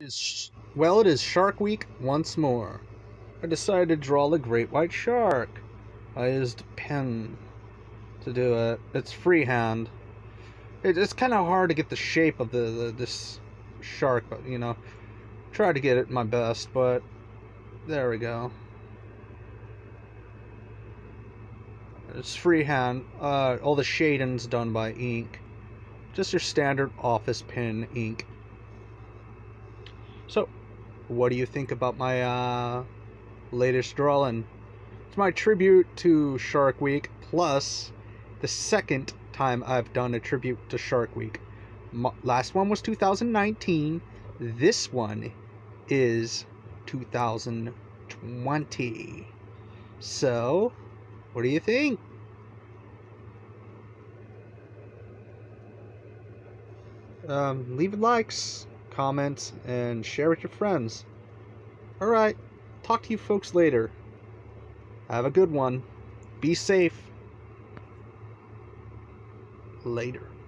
Is- Well, it is Shark Week once more. I decided to draw the great white shark. I used pen to do it. It's freehand. It, it's kind of hard to get the shape of the, the this shark, but you know, try to get it my best. But there we go. It's freehand. Uh, all the shading's done by ink. Just your standard office pen ink. So, what do you think about my uh, latest drawing? It's my tribute to Shark Week, plus the second time I've done a tribute to Shark Week. M- last one was 2019. This one is 2020. So, what do you think? Um, leave likes, comments, and share with your friends. Alright, talk to you folks later. Have a good one. Be safe. Later.